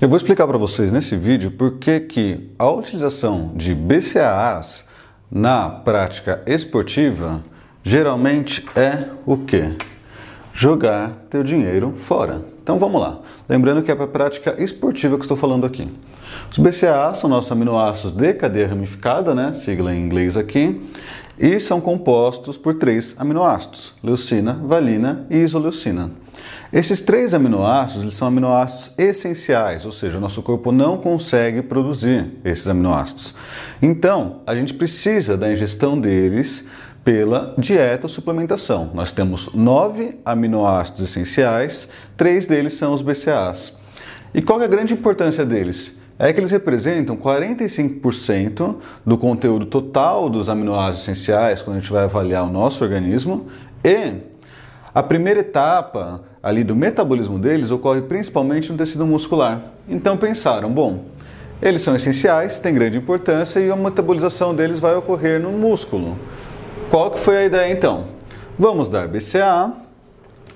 Eu vou explicar para vocês nesse vídeo por que que a utilização de BCAAs na prática esportiva geralmente é o que? Jogar teu dinheiro fora. Então vamos lá. Lembrando que é para a prática esportiva que estou falando aqui. Os BCAAs são nossos aminoácidos de cadeia ramificada, né? sigla em inglês aqui, e são compostos por três aminoácidos: leucina, valina e isoleucina. Esses três aminoácidos eles são aminoácidos essenciais, ou seja, o nosso corpo não consegue produzir esses aminoácidos. Então, a gente precisa da ingestão deles pela dieta ou suplementação. Nós temos nove aminoácidos essenciais, três deles são os BCAAs. E qual é a grande importância deles? É que eles representam 45% do conteúdo total dos aminoácidos essenciais quando a gente vai avaliar o nosso organismo e a primeira etapa ali do metabolismo deles ocorre principalmente no tecido muscular. Então pensaram, bom, eles são essenciais, têm grande importância e a metabolização deles vai ocorrer no músculo. Qual que foi a ideia então? Vamos dar BCA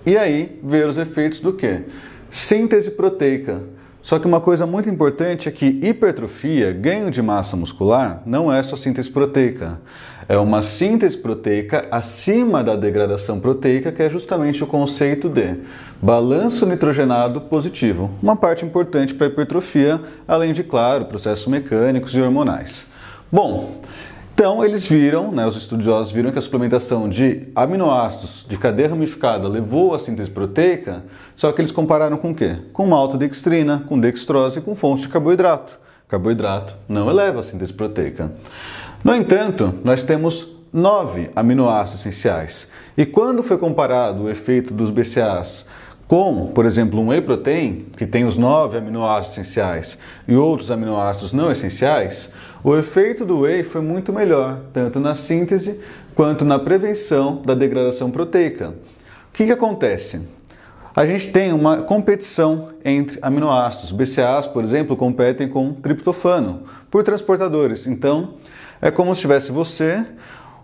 e aí ver os efeitos do que? Síntese proteica. Só que uma coisa muito importante é que hipertrofia, ganho de massa muscular, não é só síntese proteica. É uma síntese proteica acima da degradação proteica, que é justamente o conceito de balanço nitrogenado positivo. Uma parte importante para a hipertrofia, além de, claro, processos mecânicos e hormonais. Bom, então eles viram, né, os estudiosos viram que a suplementação de aminoácidos de cadeia ramificada levou à síntese proteica, só que eles compararam com o quê? Com maltodextrina, com dextrose e com fontes de carboidrato. Carboidrato não eleva a síntese proteica. No entanto, nós temos nove aminoácidos essenciais. E quando foi comparado o efeito dos BCAAs com, por exemplo, um whey protein, que tem os nove aminoácidos essenciais e outros aminoácidos não essenciais, o efeito do whey foi muito melhor, tanto na síntese quanto na prevenção da degradação proteica. O que, que acontece? A gente tem uma competição entre aminoácidos. BCAAs, por exemplo, competem com triptofano por transportadores. Então, é como se tivesse você,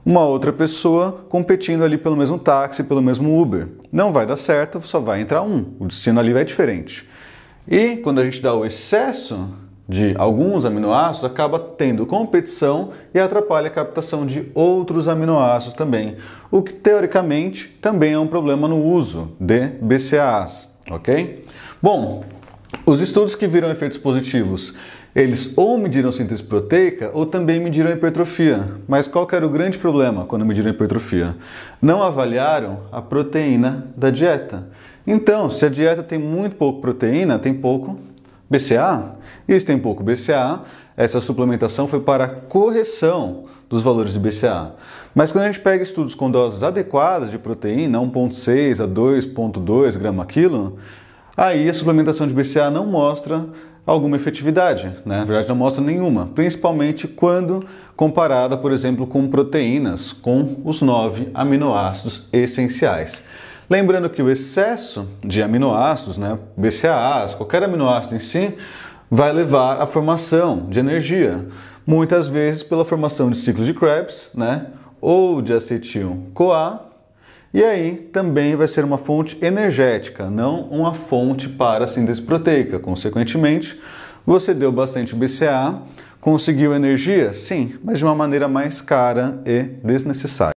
uma outra pessoa competindo ali pelo mesmo táxi, pelo mesmo Uber. Não vai dar certo, só vai entrar um. O destino ali vai diferente. E quando a gente dá o excesso de alguns aminoácidos acaba tendo competição e atrapalha a captação de outros aminoácidos também, o que teoricamente também é um problema no uso de BCAAs, ok? Bom, os estudos que viram efeitos positivos, eles ou mediram síntese proteica ou também mediram hipertrofia. Mas qual era o grande problema quando mediram hipertrofia? Não avaliaram a proteína da dieta. Então, se a dieta tem muito pouco proteína, tem pouco BCA, isso tem pouco BCA, essa suplementação foi para correção dos valores de BCA. Mas quando a gente pega estudos com doses adequadas de proteína, 1,6 a 2,2 grama quilo, aí a suplementação de BCA não mostra alguma efetividade, né? na verdade não mostra nenhuma, principalmente quando comparada, por exemplo, com proteínas com os nove aminoácidos essenciais. Lembrando que o excesso de aminoácidos, né, BCAAs, qualquer aminoácido em si, vai levar à formação de energia, muitas vezes pela formação de ciclos de Krebs, né, ou de acetil-CoA, e aí também vai ser uma fonte energética, não uma fonte para síntese proteica. Consequentemente, você deu bastante BCA, conseguiu energia? Sim, mas de uma maneira mais cara e desnecessária.